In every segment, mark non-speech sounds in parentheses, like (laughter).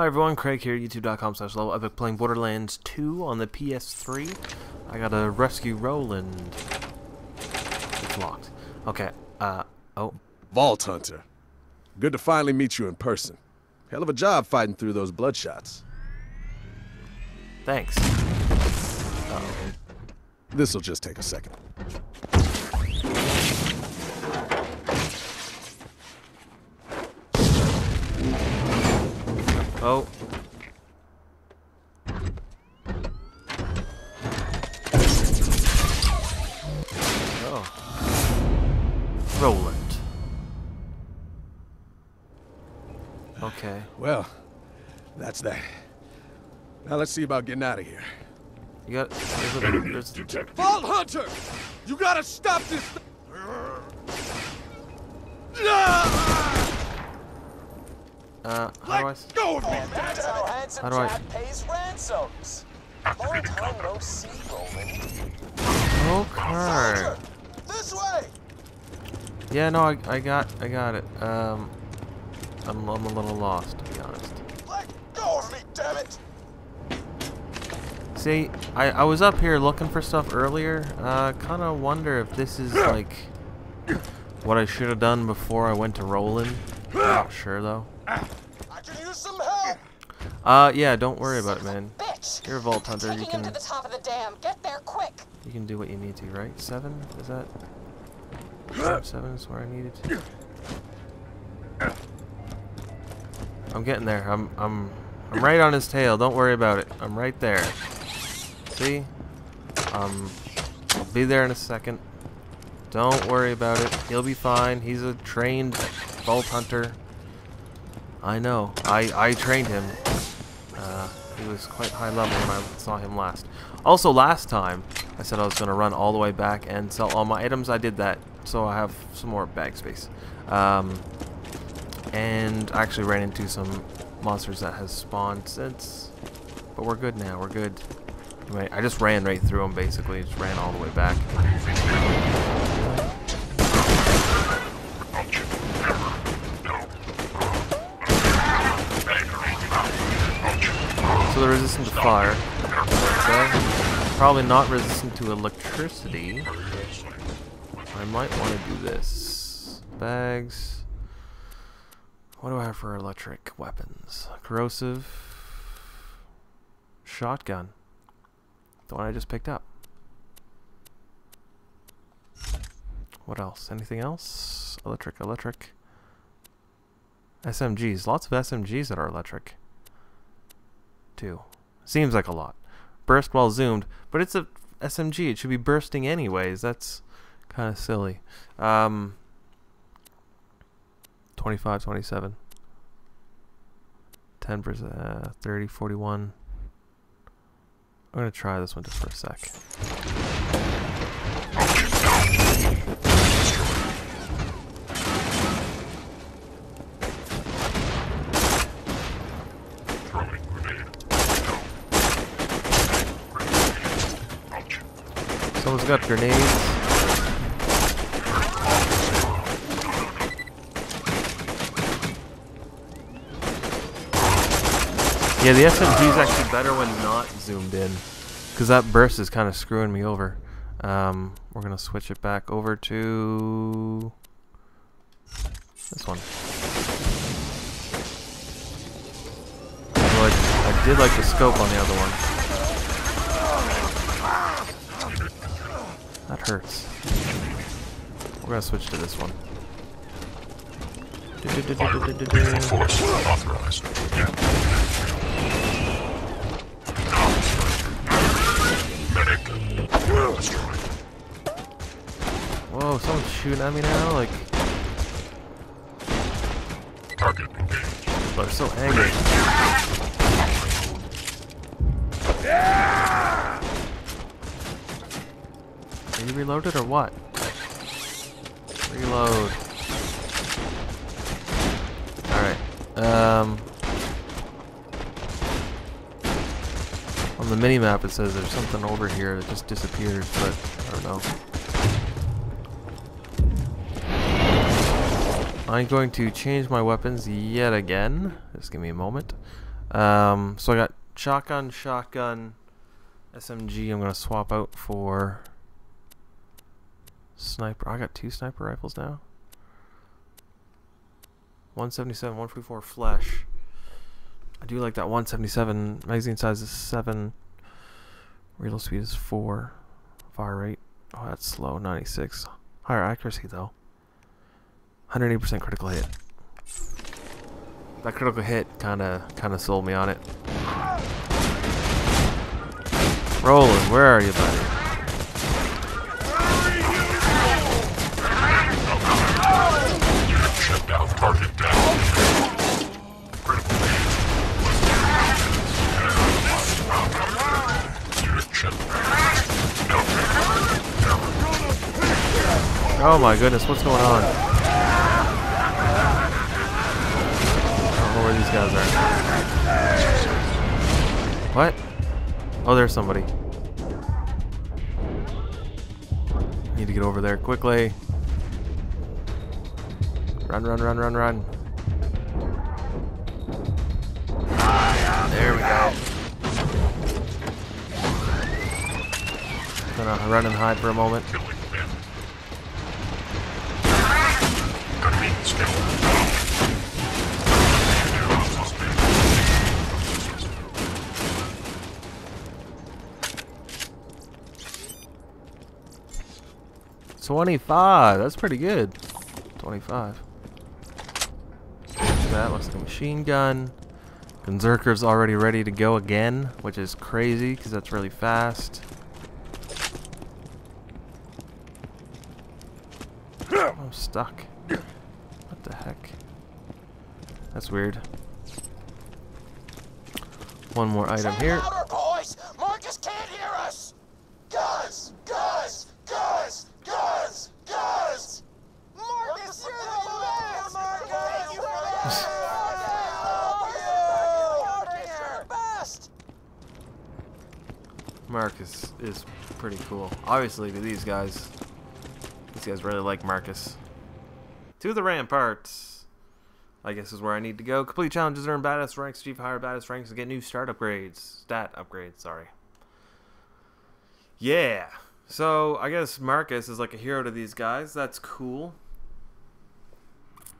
Hi everyone, Craig here, youtube.com slash level epic playing Borderlands 2 on the PS3. I gotta rescue Roland. It's locked. Okay, uh, oh. Vault Hunter. Good to finally meet you in person. Hell of a job fighting through those bloodshots. Thanks. Uh oh This'll just take a second. Oh. Oh. Roland. Okay. Well, that's that. Now let's see about getting out of here. You got. There's a, there's, Vault Hunter! You gotta stop this! Ah! Uh, how do I. Go of me! That's how handsome How do I- Jack pays ransoms. Long time no see, Roland. Okay. This way. Yeah, no, I, I got, I got it. Um, I'm, I'm a little lost, to be honest. Let go of me, damn it. See, I, I was up here looking for stuff earlier. Uh, kind of wonder if this is like what I should have done before I went to Roland. Not sure though. I could use some help. Uh, yeah, don't worry about it, man. Bitch! You're a Vault Hunter. You can, to the top of the dam. Get there quick. you can do what you need to, right? Seven? Is that? Seven, seven is where I needed to. I'm getting there. I'm, I'm, I'm right on his tail. Don't worry about it. I'm right there. See? Um, I'll be there in a second. Don't worry about it. He'll be fine. He's a trained Vault Hunter. I know. I, I trained him. He was quite high level when I saw him last. Also, last time, I said I was going to run all the way back and sell all my items. I did that, so I have some more bag space. Um, and I actually ran into some monsters that has spawned since. But we're good now. We're good. Anyway, I just ran right through them, basically. Just ran all the way back. They're resistant to fire. Okay. Probably not resistant to electricity. I might want to do this. Bags. What do I have for electric weapons? Corrosive. Shotgun. The one I just picked up. What else? Anything else? Electric, electric. SMGs. Lots of SMGs that are electric. Two. Seems like a lot. Burst while zoomed, but it's a SMG. It should be bursting anyways. That's kind of silly. Um, 25, 27. 10%, uh, 30, 41. I'm going to try this one just for a sec. Someone's got grenades. Yeah, the SMG is actually better when not zoomed in. Because that burst is kind of screwing me over. Um, we're going to switch it back over to this one. I did like the scope on the other one. That hurts. We're to switch to this one. Force authorized. Whoa, someone's shooting at me now? Like, Target engaged. they're so angry. Are you reloaded or what? Reload. Alright. Um. On the mini-map it says there's something over here that just disappears, but I don't know. I'm going to change my weapons yet again. Just give me a moment. Um, so I got shotgun, shotgun, SMG. I'm gonna swap out for sniper. I got two sniper rifles now. 177, 144 flesh. I do like that 177. Magazine size is 7. Reload speed is 4. Fire rate. Oh, that's slow. 96. Higher accuracy, though. 180% critical hit. That critical hit kind of kind of sold me on it. Roland, where are you, buddy? Out. Target down. Oh my goodness, what's going on? I don't know where these guys are. What? Oh, there's somebody. Need to get over there quickly. Run, run, run, run, run. There we go. Gonna run and hide for a moment. Twenty-five. That's pretty good. Twenty-five. That like a machine gun. Berserker's already ready to go again, which is crazy because that's really fast. I'm stuck. What the heck? That's weird. One more item here. louder, boys! Marcus can't hear us! Guys! Guys! Guys! Guys! Guys! Marcus, you're the best! Marcus, you're the best! Marcus, you're the best! Marcus is pretty cool. Obviously, to these guys, these guys really like Marcus. To the ramparts, I guess is where I need to go. Complete challenges, earn badass ranks, achieve higher badass ranks, and get new start upgrades. Stat upgrades, sorry. Yeah. So I guess Marcus is like a hero to these guys. That's cool.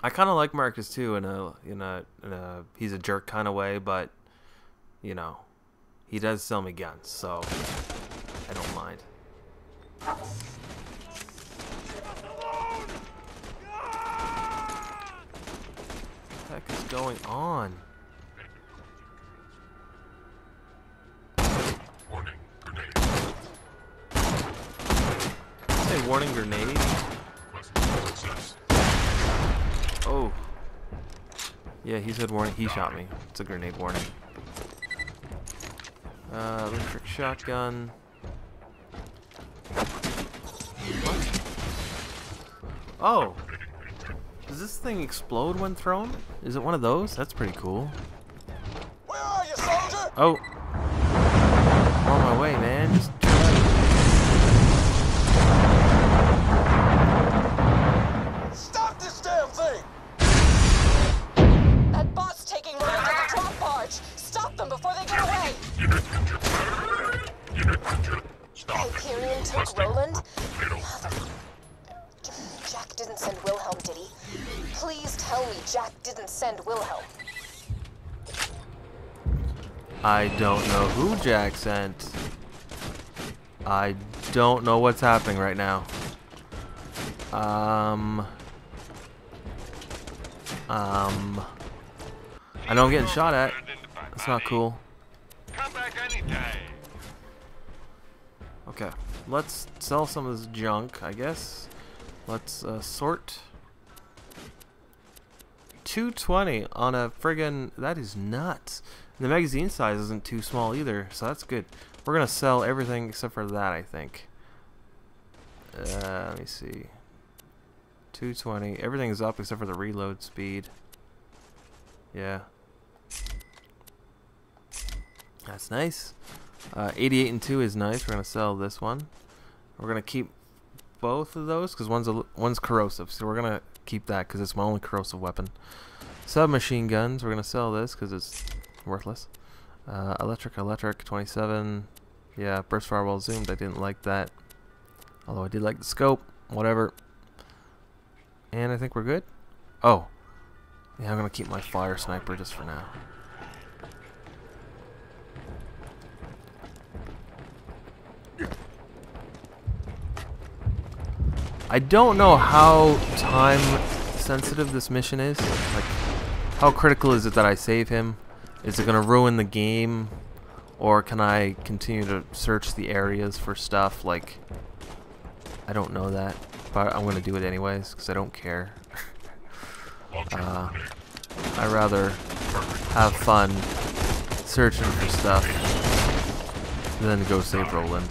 I kind of like Marcus too in a in a in a he's a jerk kind of way, but you know, he does sell me guns, so I don't mind. What the heck is going on? Warning. Grenade. Say warning grenade. Oh. Yeah, he said warning. He shot me. It's a grenade warning. Uh, electric shotgun. What? Oh. Does this thing explode when thrown? Is it one of those? That's pretty cool. Where are you, soldier? Oh. I'm on my way, man. Just Hyperion took Roland? Torpedo. Jack didn't send Wilhelm, did he? Please tell me Jack didn't send Wilhelm. I don't know who Jack sent. I don't know what's happening right now. Um. Um. I know I'm getting shot at. That's not cool. Come back anytime. Okay, let's sell some of this junk, I guess. Let's uh, sort. 220 on a friggin' that is nuts. The magazine size isn't too small either, so that's good. We're gonna sell everything except for that, I think. Uh, let me see. 220. Everything is up except for the reload speed. Yeah. That's nice. Uh, 88 and 2 is nice. We're gonna sell this one. We're gonna keep both of those because one's one's corrosive, so we're gonna keep that because it's my only corrosive weapon. Submachine guns. We're gonna sell this because it's worthless. Uh, electric, electric, 27. Yeah, burst firewall zoomed. I didn't like that. Although I did like the scope. Whatever. And I think we're good. Oh. Yeah, I'm going to keep my fire sniper just for now. I don't know how time sensitive this mission is. Like, how critical is it that I save him? Is it going to ruin the game? Or can I continue to search the areas for stuff? Like, I don't know that. But I'm going to do it anyways, because I don't care. (laughs) uh, i rather have fun searching for stuff than go save Roland.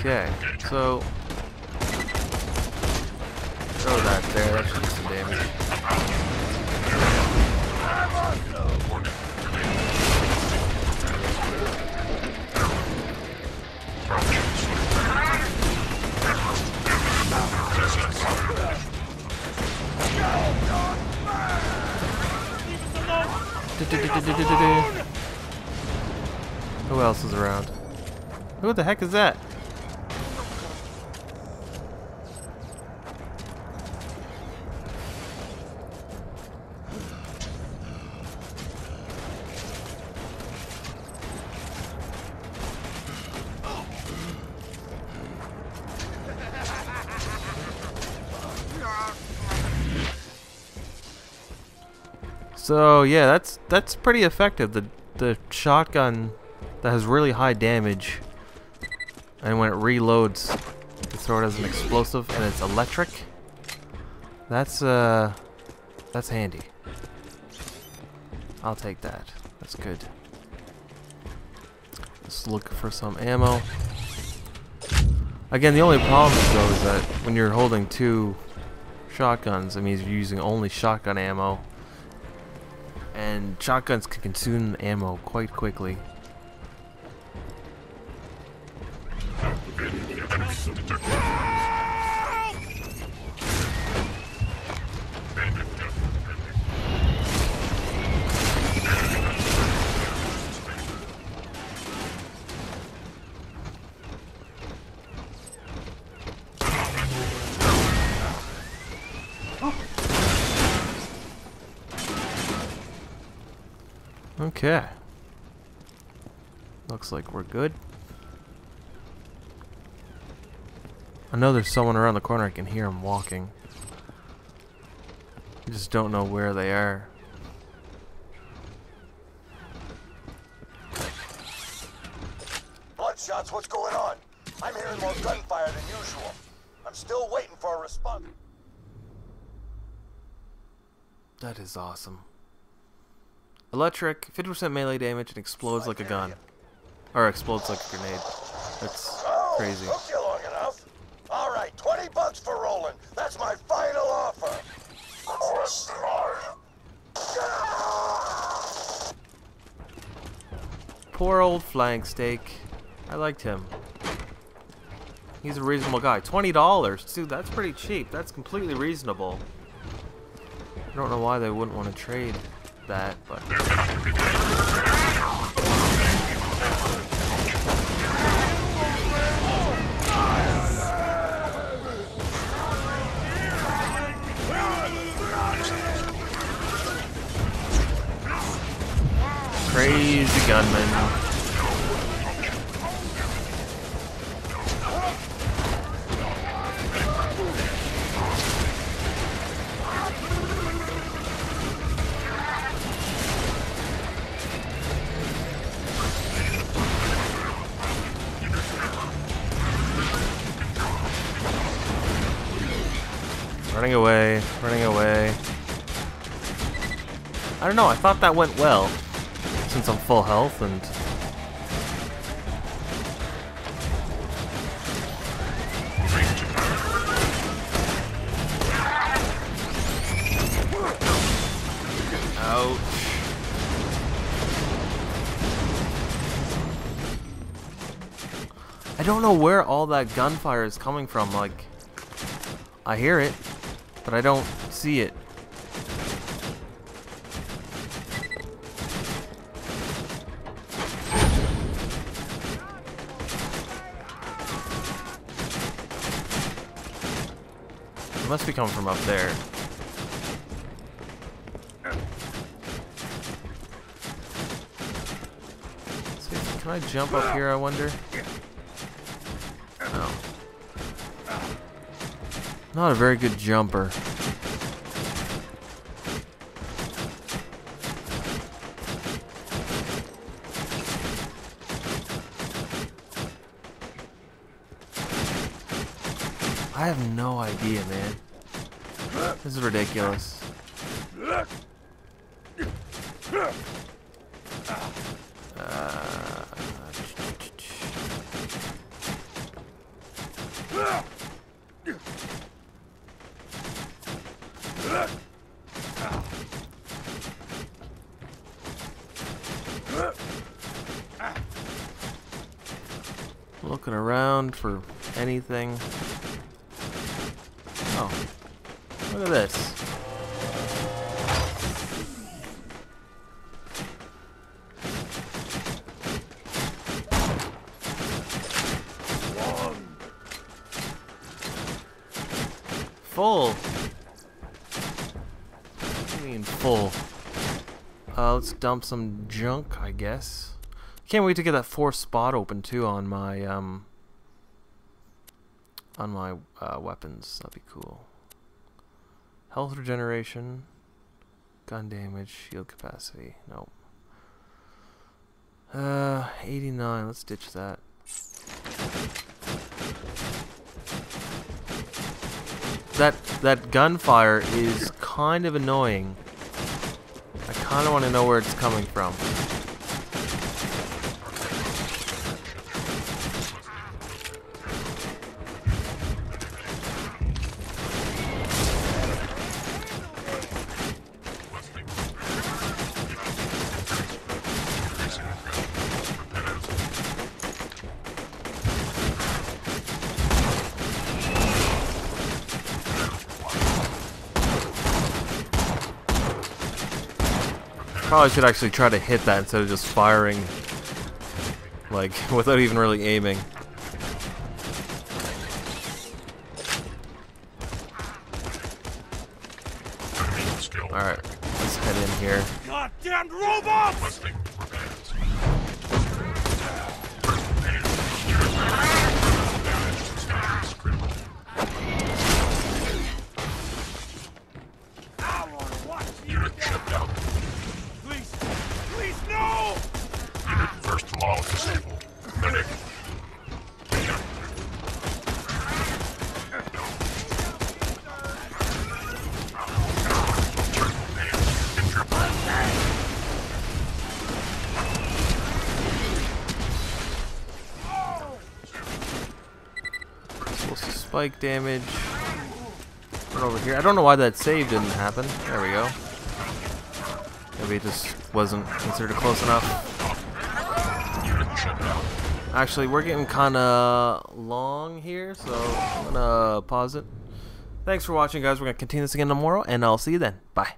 Okay, so throw that there, that should do some damage. Who else is around? Who the heck is that? So yeah, that's that's pretty effective. The the shotgun that has really high damage, and when it reloads, you throw it as an explosive, and it's electric. That's uh, that's handy. I'll take that. That's good. Let's look for some ammo. Again, the only problem though is that when you're holding two shotguns, it means you're using only shotgun ammo and shotguns can consume ammo quite quickly. Looks like we're good. I know there's someone around the corner. I can hear them walking. I just don't know where they are. Bloodshots, what's going on? I'm hearing more gunfire than usual. I'm still waiting for a response. That is awesome. Electric, 50% melee damage, and explodes like a gun. Or explodes like a grenade. That's Oh, crazy. took you long enough. All right, 20 bucks for Roland. That's my final offer. Poor old Flanksteak. I liked him. He's a reasonable guy. $20. Dude, that's pretty cheap. That's completely reasonable. I don't know why they wouldn't want to trade that, but... Crazy gunman. Running away, running away. I don't know, I thought that went well. I'm full health and... Ouch. I don't know where all that gunfire is coming from, like... I hear it, but I don't see it. Must be coming from up there. See, Can I jump up here, I wonder? No. Not a very good jumper. Idea, man. This is ridiculous. Uh, looking around for anything. Oh, look at this. Full. You mean full? Uh, let's dump some junk, I guess. Can't wait to get that fourth spot open too on my um on my uh, weapons. That'd be cool. Health regeneration, gun damage, shield capacity. Nope. Uh, 89. Let's ditch that. That that gunfire is kind of annoying. I kind of want to know where it's coming from. Probably should actually try to hit that instead of just firing, like, (laughs) without even really aiming. Alright, let's head in here. Goddamn robot! Spike damage. Over here. I don't know why that save didn't happen. There we go. Maybe it just wasn't considered close enough. Actually, we're getting kind of long here, so I'm going to pause it. Thanks for watching, guys. We're going to continue this again tomorrow, and I'll see you then. Bye.